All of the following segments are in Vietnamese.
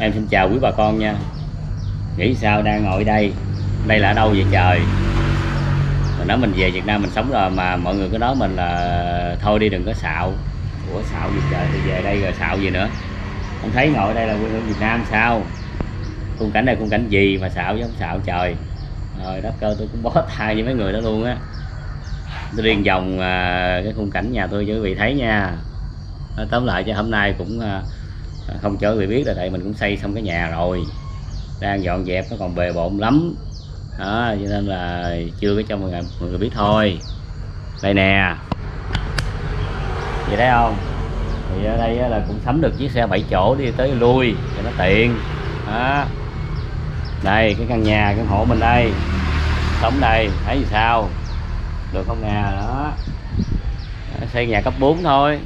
em xin chào quý bà con nha. Nghĩ sao đang ngồi đây? Đây là ở đâu vậy trời? Mình nói mình về Việt Nam mình sống rồi mà mọi người cứ nói mình là thôi đi đừng có xạo. Ủa, xạo gì trời? Thì về đây rồi xạo gì nữa? Không thấy ngồi đây là quê hương Việt Nam sao? Khung cảnh này khung cảnh gì mà xạo chứ không xạo trời. Rồi, đất cơ tôi cũng bó tay với mấy người đó luôn á. Tôi điên vòng à, cái khung cảnh nhà tôi cho quý vị thấy nha. Tóm lại cho hôm nay cũng à, À, không cho quý biết là tại mình cũng xây xong cái nhà rồi. Đang dọn dẹp nó còn bề bộn lắm. Đó cho nên là chưa có cho mọi người, mọi người biết thôi. Đây nè. Vậy thấy không? Thì ở đây là cũng sắm được chiếc xe 7 chỗ đi tới lui cho nó tiện. Đó. Đây cái căn nhà căn hộ mình đây. Sống đây thấy gì sao? Được không nè? Đó. Đó, xây nhà cấp 4 thôi.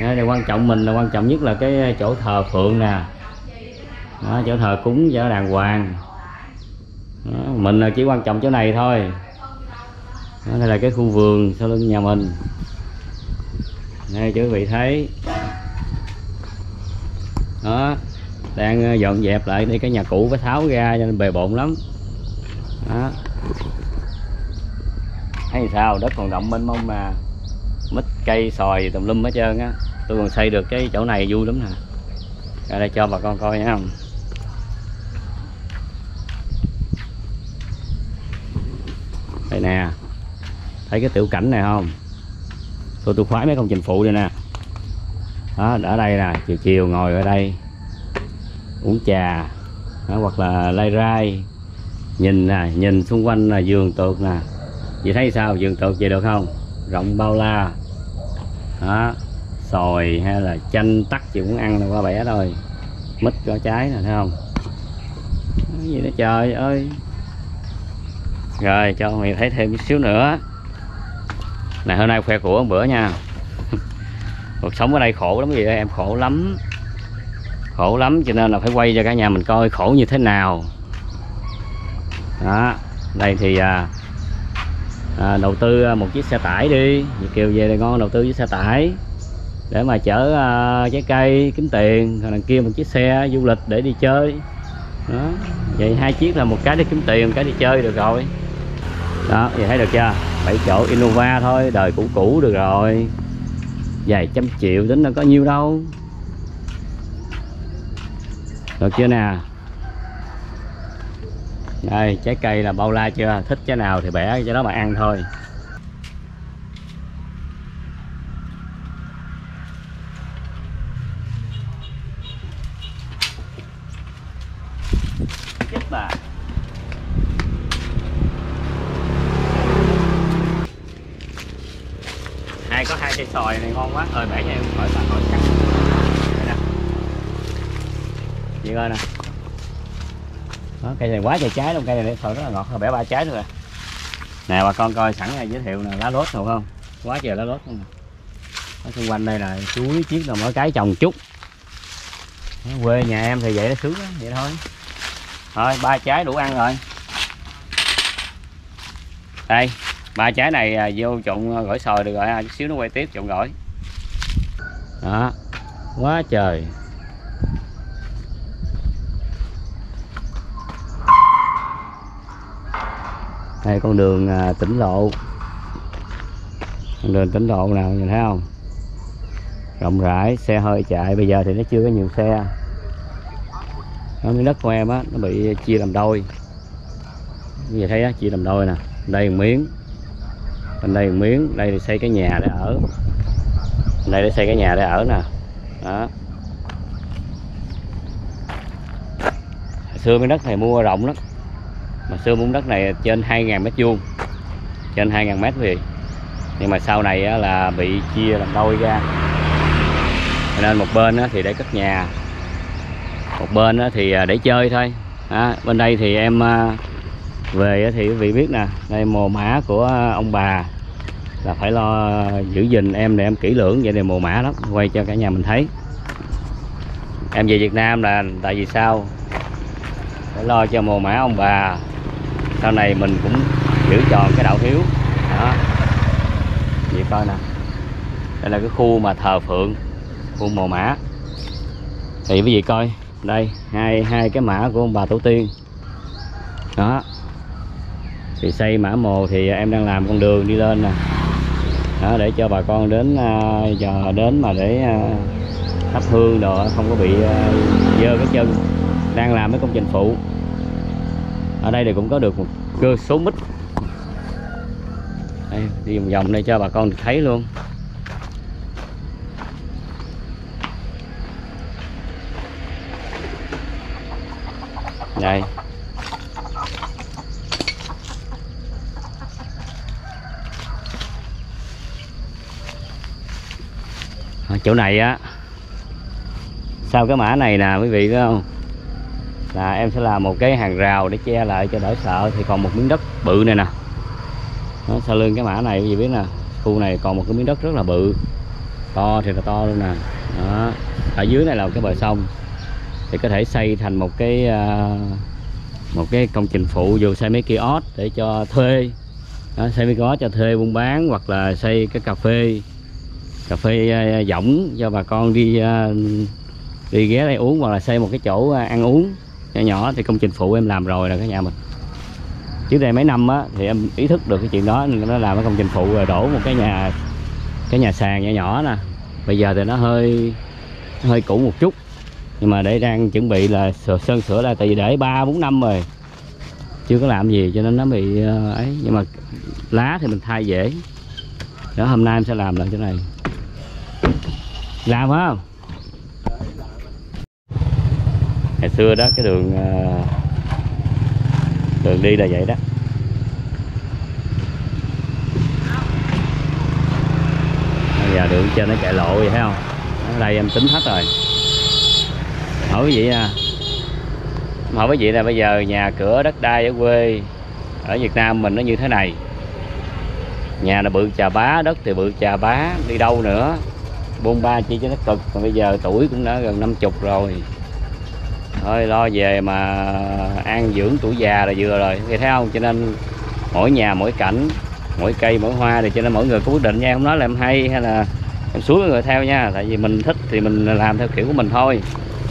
Đó, điều quan trọng mình là quan trọng nhất là cái chỗ thờ phượng nè. Đó, chỗ thờ cúng cho đàng hoàng. Đó, mình là chỉ quan trọng chỗ này thôi. Đó, đây là cái khu vườn sau lưng nhà mình. Đây cho quý vị thấy. Đó đang ờ, dọn dẹp lại đi cái nhà cũ phải tháo ra cho nên bề bộn lắm. Đó. Thấy sao? Đất còn rộng mênh mông mà. Mít cây sòi tùm lum hết trơn á tôi còn xây được cái chỗ này vui lắm nè. Ra đây cho bà con coi nha. Đây nè. Thấy cái tiểu cảnh này không? Tôi tôi khoái mấy công trình phụ đây nè. Đó ở đây nè. Chiều chiều ngồi ở đây. Uống trà. Đó, hoặc là lai rai nhìn nè nhìn xung quanh là giường tược nè. Chị thấy sao? Giường tược vậy được không? Rộng bao la. Đó sòi hay là chanh tắc chị cũng ăn qua bẻ thôi. Mít có trái nè thấy không? Cái gì đó trời ơi. Rồi cho mày thấy thêm chút xíu nữa. Này hôm nay khoe của một bữa nha. Cuộc sống ở đây khổ lắm gì em khổ lắm. Khổ lắm cho nên là phải quay cho cả nhà mình coi khổ như thế nào. Đó đây thì à, à, đầu tư à, một chiếc xe tải đi. Việt Kiều về đây ngon đầu tư với xe tải để mà chở uh, trái cây kiếm tiền còn đằng kia một chiếc xe du lịch để đi chơi. Đó vậy hai chiếc là một cái để kiếm tiền một cái đi chơi được rồi. Đó vậy thấy được chưa? Bảy chỗ Innova thôi đời cũ cũ được rồi. Vài trăm triệu tính là có nhiêu đâu. Được chưa nè? Đây trái cây là bao la chưa? Thích trái nào thì bẻ cho đó mà ăn thôi. Bà hai có hai cây sòi này ngon quá. Ờ, Ơi bẻ cho em khỏi bà khỏi cắt. Nè. Chị coi nè. Đó, cây này quá trời trái luôn. Cây này để sòi rất là ngọt. Bẻ ba trái nữa rồi nè bà con coi sẵn này giới thiệu nè. Lá lốt được không? Quá trời lá lốt luôn nè. Ở xung quanh đây là chuối chiếc là mỗi cái trồng chút. Quê nhà em thì vậy nó sướng đó, vậy thôi thôi, ba trái đủ ăn rồi. Đây, ba trái này à, vô trộn à, gỏi sòi được rồi à, chút xíu nó quay tiếp trộn gỏi. Đó, quá trời. Đây, con đường tỉnh lộ. Con đường tỉnh lộ nào, nhìn thấy không? Rộng rãi, xe hơi chạy, bây giờ thì nó chưa có nhiều xe đó, miếng đất của em á nó bị chia làm đôi. Như vậy thấy á chia làm đôi nè. Đây một miếng. Bên đây một miếng. Đây thì xây cái nhà để ở. Bên đây để xây cái nhà để ở nè. Đó. Hồi xưa miếng đất này mua rộng lắm. Mà xưa miếng đất này trên 2.000 mét vuông. Trên 2.000 mét gì nhưng mà sau này á, là bị chia làm đôi ra. Nên một bên á, thì để cất nhà một bên thì à, để chơi thôi. À, bên đây thì em à, về thì quý vị biết nè đây mồ mã của à, ông bà là phải lo giữ gìn em để em kỹ lưỡng vậy này mồ mã lắm quay cho cả nhà mình thấy. Em về Việt Nam là tại vì sao? Phải lo cho mồ mã ông bà. Sau này mình cũng giữ tròn cái đạo hiếu. Đó. Vậy coi nè. Đây là cái khu mà thờ phượng khu mồ mã. Thì quý vị coi đây hai hai cái mã của ông bà tổ tiên. Đó. Thì xây mã mồ thì em đang làm con đường đi lên nè. Đó để cho bà con đến à, giờ đến mà để uh, thắp hương đồ không có bị uh, dơ cái chân. Đang làm mấy công trình phụ. Ở đây thì cũng có được một cơ số mít. Đây, đi vòng vòng đây cho bà con thấy luôn. Đây. Ở chỗ này á sau cái mã này nè quý vị thấy không? Là em sẽ làm một cái hàng rào để che lại cho đỡ sợ. Thì còn một miếng đất bự này nè. Đó, sau lưng cái mã này quý vị biết nè khu này còn một cái miếng đất rất là bự. To thì là to luôn nè. Đó. ở dưới này là một cái bờ sông thì có thể xây thành một cái ờ, một cái công trình phụ dù xây mấy kiosk để cho thuê. Đó, xây mấy kiosk cho thuê buôn bán hoặc là xây cái cà phê cà phê ờ, à, võng cho bà con đi ờ, đi ghé đây uống hoặc là xây một cái chỗ ăn uống nhỏ nhỏ. Thì công trình phụ em làm rồi là cái nhà mình. Trước đây mấy năm á thì em ý thức được cái chuyện đó nên nó làm cái công trình phụ rồi đổ một cái nhà cái nhà sàn nhỏ nhỏ nè. Bây giờ thì nó hơi nó hơi cũ một chút nhưng mà để đang chuẩn bị là sửa, sơn sửa lại tại vì để ba bốn năm rồi. Chưa có làm gì cho nên nó bị ờ, ấy. Nhưng mà lá thì mình thay dễ. Đó hôm nay em sẽ làm lại chỗ này. Làm không? Ngày xưa đó cái đường ờ, đường đi là vậy đó. Bây giờ đường trên nó chạy lộ vậy thấy không? Ở đây em tính hết rồi hỏi quý vị nha hỏi quý vị là bây giờ nhà cửa đất đai ở quê, ở Việt Nam mình nó như thế này. Nhà là bự chà bá, đất thì bự chà bá, đi đâu nữa? Buôn ba chi cho nó cực còn bây giờ tuổi cũng đã gần 50 rồi. Thôi, lo về mà an dưỡng tuổi già là vừa rồi thì thấy không? Cho nên mỗi nhà, mỗi cảnh, mỗi cây, mỗi hoa thì cho nên mỗi người có quyết định nha. Không nói là em hay hay là em suối người theo nha, tại vì mình thích thì mình làm theo kiểu của mình thôi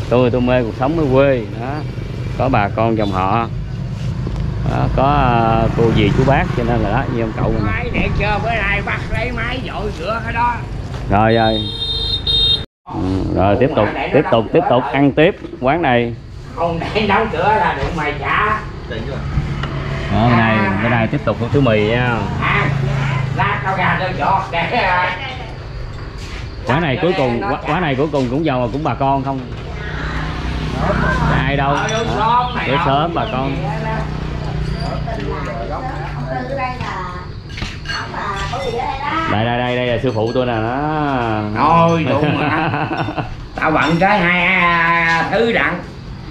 tôi tôi mê cuộc sống ở quê đó. Có bà con dòng họ. Đó, có à, cô dì chú bác cho nên là đó như ông cậu mình. Máy để chưa bữa nay bắt lấy máy dội rửa cái đó. Rồi rồi. Ừ, rồi tiếp tục tiếp tục tiếp tục ăn tiếp quán này. Không để đóng cửa là đụng mày trả. Đó, bữa nay bữa nay tiếp tục thứ mì nha. À lát tao gà tao giọt để à, quán này cuối cùng quán, quán này cuối cùng cũng giàu mà cũng bà con không ai đâu? Bữa không. sớm bà con. Đây đây đây đây là sư phụ tôi nè đó. Thôi, đúng mà. tao bận cái hai thứ đặng.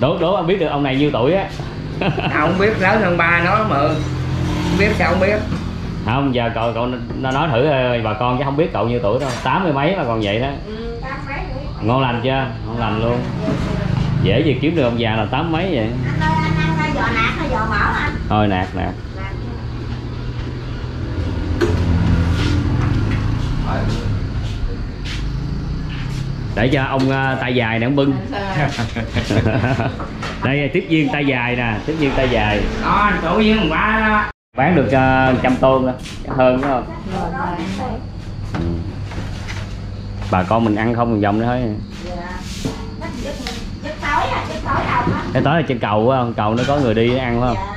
Đố đố anh biết được ông này nhiêu tuổi á? Tao không biết lớn hơn ba nó mà. Không biết sao không biết. Không giờ cậu cậu nó nói thử ờ, bà con chứ không biết cậu nhiêu tuổi đâu. Tám mươi mấy mà còn vậy đó. Ngon lành chưa? Ngon lành luôn dễ gì kiếm được ông già là tám mấy vậy? Thôi nạt nạt để cho ông ờ, tay dài này ông bưng. Đây tiếp viên tay dài nè tiếp viên tay dài. Đó với thằng ba đó. Bán được ờ, trăm tôn đó hơn đúng không? Bà con mình ăn không một vòng nữa thôi cái tối là trên cầu á cầu nó có người đi ăn phải không?